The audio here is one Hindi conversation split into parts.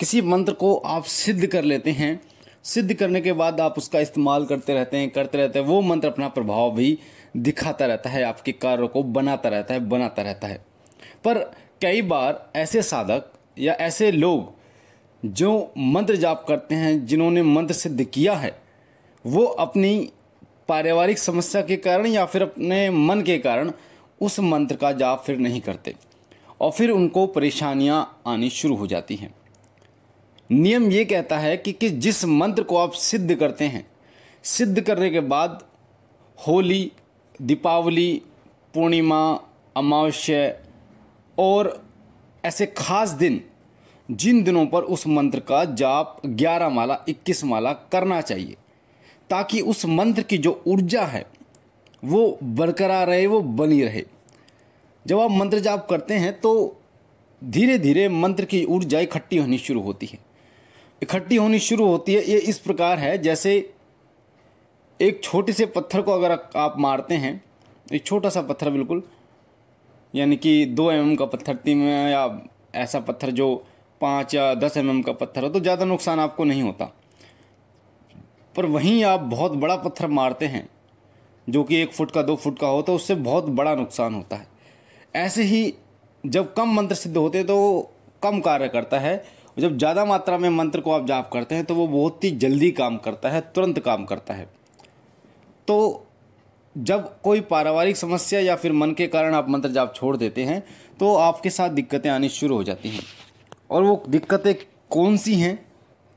किसी मंत्र को आप सिद्ध कर लेते हैं, सिद्ध करने के बाद आप उसका इस्तेमाल करते रहते हैं, करते रहते हैं, वो मंत्र अपना प्रभाव भी दिखाता रहता है, आपके कार्यों को बनाता रहता है, बनाता रहता है। पर कई बार ऐसे साधक या ऐसे लोग जो मंत्र जाप करते हैं, जिन्होंने मंत्र सिद्ध किया है, वो अपनी पारिवारिक समस्या के कारण या फिर अपने मन के कारण उस मंत्र का जाप फिर नहीं करते और फिर उनको परेशानियाँ आनी शुरू हो जाती हैं। नियम ये कहता है कि, कि जिस मंत्र को आप सिद्ध करते हैं सिद्ध करने के बाद होली दीपावली पूर्णिमा अमावस्या और ऐसे खास दिन जिन दिनों पर उस मंत्र का जाप 11 माला 21 माला करना चाहिए ताकि उस मंत्र की जो ऊर्जा है वो बरकरार रहे वो बनी रहे। जब आप मंत्र जाप करते हैं तो धीरे धीरे मंत्र की ऊर्जा इकट्ठी होनी शुरू होती है। इकट्ठी होनी शुरू होती है, ये इस प्रकार है, जैसे एक छोटे से पत्थर को अगर आप मारते हैं, एक छोटा सा पत्थर बिल्कुल, यानी कि दो एम mm का पत्थर, तीन या ऐसा पत्थर जो पाँच या दस एम mm का पत्थर हो तो ज़्यादा नुकसान आपको नहीं होता। पर वहीं आप बहुत बड़ा पत्थर मारते हैं, जो कि एक फुट का, दो फुट का हो तो उससे बहुत बड़ा नुकसान होता है। ऐसे ही जब कम मंत्र सिद्ध होते तो कम कार्य करता है जब ज़्यादा मात्रा में मंत्र को आप जाप करते हैं तो वो बहुत ही जल्दी काम करता है, तुरंत काम करता है। तो जब कोई पारिवारिक समस्या या फिर मन के कारण आप मंत्र जाप छोड़ देते हैं तो आपके साथ दिक्कतें आनी शुरू हो जाती हैं। और वो दिक्कतें कौन सी हैं?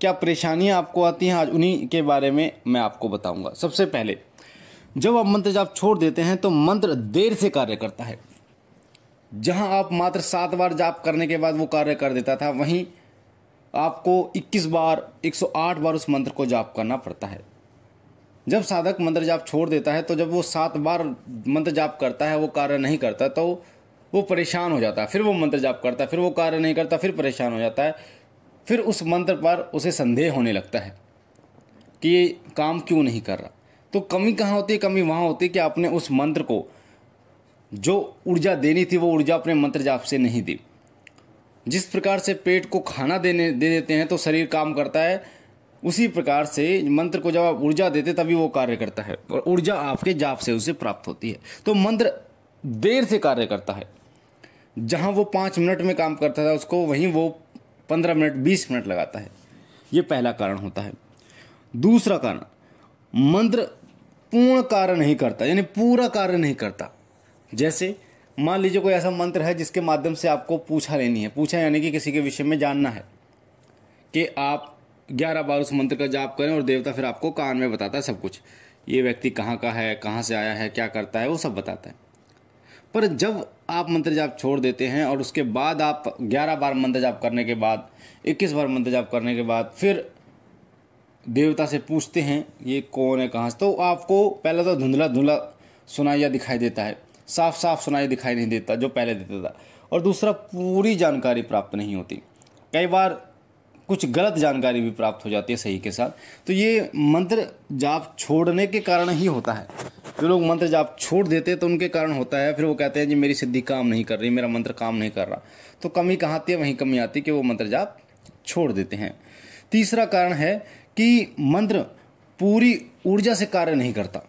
क्या परेशानियाँ आपको आती हैं? आज उन्हीं के बारे में मैं आपको बताऊँगा। सबसे पहले, जब आप मंत्र जाप छोड़ देते हैं तो मंत्र देर से कार्य करता है। जहाँ आप मात्र सात बार जाप करने के बाद वो कार्य कर देता था, वहीं आपको 21 बार 108 बार उस मंत्र को जाप करना पड़ता है। जब साधक मंत्र जाप छोड़ देता है तो जब वो सात बार मंत्र जाप करता है, वो कार्य नहीं करता तो वो परेशान हो जाता है। फिर वो मंत्र जाप करता है, फिर वो कार्य नहीं करता, फिर परेशान हो जाता है। फिर उस मंत्र पर उसे संदेह होने लगता है कि ये काम क्यों नहीं कर रहा। तो कमी कहाँ होती है? कमी वहाँ होती है कि आपने उस मंत्र को, जो ऊर्जा देनी थी, वो ऊर्जा अपने मंत्र जाप से नहीं दी। जिस प्रकार से पेट को खाना देने, दे देते हैं तो शरीर काम करता है, उसी प्रकार से मंत्र को जब आप ऊर्जा देते तभी वो कार्य करता है और ऊर्जा आपके जाप से उसे प्राप्त होती है। तो मंत्र देर से कार्य करता है। जहाँ वो पाँच मिनट में काम करता था, उसको वहीं वो पंद्रह मिनट, बीस मिनट लगाता है। ये पहला कारण होता है। दूसरा कारण, मंत्र पूर्ण कार्य नहीं करता, यानी पूरा कार्य नहीं करता। जैसे मान लीजिए कोई ऐसा मंत्र है जिसके माध्यम से आपको पूछा लेनी है। पूछा यानी कि किसी के विषय में जानना है कि आप ग्यारह बार उस मंत्र का जाप करें और देवता फिर आपको कान में बताता है सब कुछ। ये व्यक्ति कहाँ का है, कहाँ से आया है, क्या करता है, वो सब बताता है। पर जब आप मंत्र जाप छोड़ देते हैं और उसके बाद आप ग्यारह बार मंत्र जाप करने के बाद, इक्कीस बार मंत्र जाप करने के बाद फिर देवता से पूछते हैं, ये कौन है, कहाँ से? तो आपको पहले तो धुंधला धुंधला सुनाइया दिखाई देता है। साफ़ साफ़ सुनाई दिखाई नहीं देता, जो पहले देता था। और दूसरा, पूरी जानकारी प्राप्त नहीं होती। कई बार कुछ गलत जानकारी भी प्राप्त हो जाती है सही के साथ। तो ये मंत्र जाप छोड़ने के कारण ही होता है। जो लोग मंत्र जाप छोड़ देते हैं तो उनके कारण होता है। फिर वो कहते हैं, जी, मेरी सिद्धि काम नहीं कर रही, मेरा मंत्र काम नहीं कर रहा। तो कमी कहाँ आती है? वहीं कमी आती है कि वो मंत्र जाप छोड़ देते हैं। तीसरा कारण है कि मंत्र पूरी ऊर्जा से कार्य नहीं करता।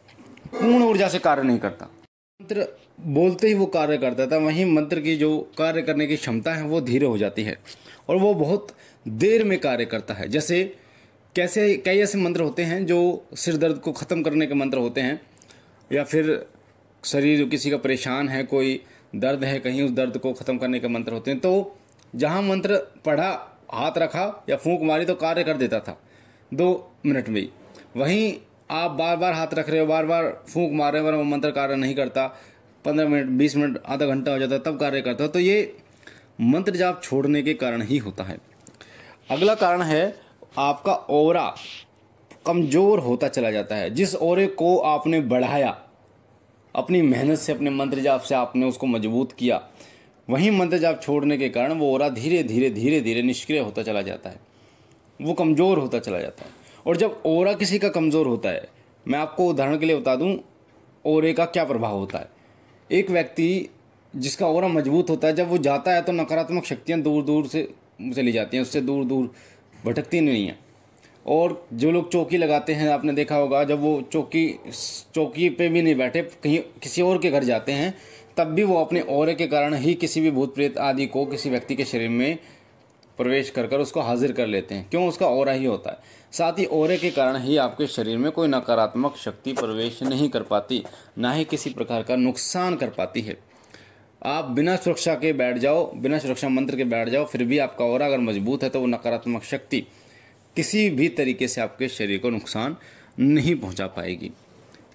पूर्ण ऊर्जा से कार्य नहीं करता। मंत्र बोलते ही वो कार्य करता था, वहीं मंत्र की जो कार्य करने की क्षमता है, वो धीरे हो जाती है। और वो बहुत देर में कार्य करता है। जैसे कैसे, कई ऐसे मंत्र होते हैं जो सिर दर्द को ख़त्म करने के मंत्र होते हैं, या फिर शरीर किसी का परेशान है, कोई दर्द है, कहीं उस दर्द को ख़त्म करने के मंत्र होते हैं तो जहाँ मंत्र पढ़ा, हाथ रखा या फूंक मारी तो कार्य कर देता था, दो मिनट में वहीं आप बार बार हाथ रख रहे हो बार बार फूंक मार रहे हो वो मंत्र कार्य नहीं करता। पंद्रह मिनट, बीस मिनट, आधा घंटा हो जाता है, तब कार्य करता है। तो ये मंत्र जाप छोड़ने के कारण ही होता है। अगला कारण है, आपका ओरा कमज़ोर होता चला जाता है। जिस ओरे को आपने बढ़ाया, अपनी मेहनत से, अपने मंत्र जाप से आपने उसको मज़बूत किया, वहीं मंत्र जाप छोड़ने के कारण वो ओरा धीरे धीरे धीरे धीरे निष्क्रिय होता चला जाता है। वो कमज़ोर होता चला जाता है। और जब ओरा किसी का कमज़ोर होता है, मैं आपको उदाहरण के लिए बता दूँ, ओरे का क्या प्रभाव होता है? एक व्यक्ति जिसका ओरा मज़बूत होता है, जब वो जाता है तो नकारात्मक शक्तियाँ दूर दूर से चली जाती हैं, उससे दूर दूर भटकती नहीं हैं। और जो लोग चौकी लगाते हैं, आपने देखा होगा, जब वो चौकी चौकी पे भी नहीं बैठे, कहीं किसी और के घर जाते हैं, तब भी वो अपने और के कारण ही किसी भी भूत प्रेत आदि को किसी व्यक्ति के शरीर में प्रवेश कर कर उसको हाजिर कर लेते हैं। क्यों? उसका और ही होता है। साथ ही और के कारण ही आपके शरीर में कोई नकारात्मक शक्ति प्रवेश नहीं कर पाती, ना ही किसी प्रकार का नुकसान कर पाती है। आप बिना सुरक्षा के बैठ जाओ, बिना सुरक्षा मंत्र के बैठ जाओ, फिर भी आपका और अगर मज़बूत है तो वो नकारात्मक शक्ति किसी भी तरीके से आपके शरीर को नुकसान नहीं पहुँचा पाएगी।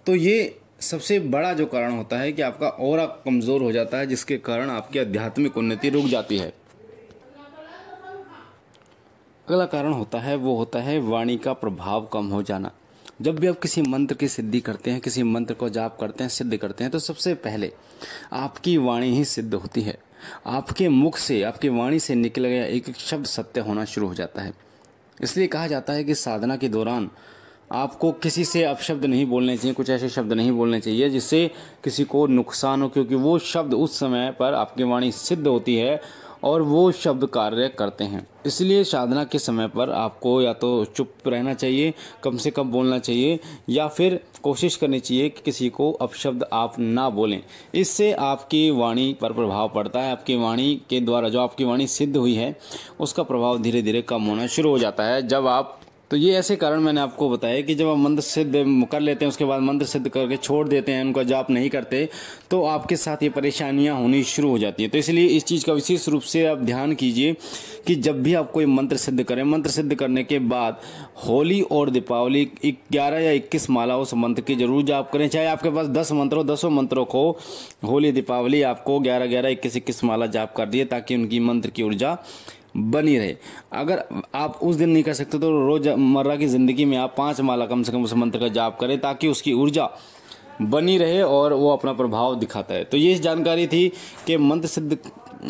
तो ये सबसे बड़ा जो कारण होता है कि आपका और कमज़ोर हो जाता है, जिसके कारण आपकी आध्यात्मिक उन्नति रुक जाती है। अगला कारण होता है, वो होता है वाणी का प्रभाव कम हो जाना। जब भी आप किसी मंत्र की सिद्धि करते हैं, किसी मंत्र को जाप करते हैं, सिद्ध करते हैं तो सबसे पहले आपकी वाणी ही सिद्ध होती है। आपके मुख से, आपकी वाणी से निकल गया एक एक शब्द सत्य होना शुरू हो जाता है। इसलिए कहा जाता है कि साधना के दौरान आपको किसी से अपशब्द नहीं बोलने चाहिए, कुछ ऐसे शब्द नहीं बोलने चाहिए, जिससे किसी को नुकसान हो, क्योंकि वो शब्द उस समय पर आपकी वाणी सिद्ध होती है और वो शब्द कार्य करते हैं। इसलिए साधना के समय पर आपको या तो चुप रहना चाहिए, कम से कम बोलना चाहिए, या फिर कोशिश करनी चाहिए कि किसी को अपशब्द आप ना बोलें। इससे आपकी वाणी पर प्रभाव पड़ता है। आपकी वाणी के द्वारा, जो आपकी वाणी सिद्ध हुई है, उसका प्रभाव धीरे धीरे कम होना शुरू हो जाता है। जब आप तो ये ऐसे कारण मैंने आपको बताया कि जब आप मंत्र सिद्ध कर लेते हैं, उसके बाद मंत्र सिद्ध करके छोड़ देते हैं, उनका जाप नहीं करते तो आपके साथ ये परेशानियाँ होनी शुरू हो जाती है। तो इसलिए इस चीज़ का विशेष रूप से आप ध्यान कीजिए कि जब भी आप कोई मंत्र सिद्ध करें, मंत्र सिद्ध करने के बाद होली और दीपावली ग्यारह या इक्कीस माला उस मंत्र की ज़रूर जाप करें। चाहे आपके पास दस मंत्र हो, दसों मंत्रों को होली, दीपावली, आपको ग्यारह ग्यारह, इक्कीस इक्कीस माला जाप कर दिए ताकि उनकी मंत्र की ऊर्जा बनी रहे। अगर आप उस दिन नहीं कर सकते तो रोज़मर्रा की ज़िंदगी में आप पाँच माला कम से कम उस मंत्र का जाप करें ताकि उसकी ऊर्जा बनी रहे और वो अपना प्रभाव दिखाता है। तो ये जानकारी थी कि मंत्र सिद्ध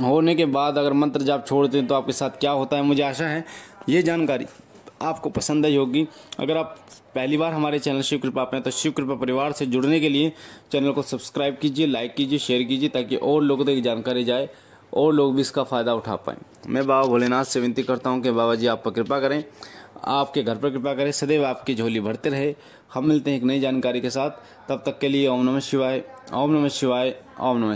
होने के बाद अगर मंत्र जाप छोड़ते हैं तो आपके साथ क्या होता है, मुझे आशा है ये जानकारी आपको पसंद आई होगी। अगर आप पहली बार हमारे चैनल शिव कृपा अपने तो शिव कृपा परिवार से जुड़ने के लिए चैनल को सब्सक्राइब कीजिए, लाइक कीजिए, शेयर कीजिए ताकि और लोगों तक जानकारी जाए। और लोग भी इसका फ़ायदा उठा पाएँ। मैं बाबा भोलेनाथ से विनती करता हूँ कि बाबा जी, आप पर कृपा करें। आपके घर पर कृपा करें। सदैव आपकी झोली भरते रहे। हम मिलते हैं एक नई जानकारी के साथ। तब तक के लिए ओम नमः शिवाय, ओम नमः शिवाय, ओम नमः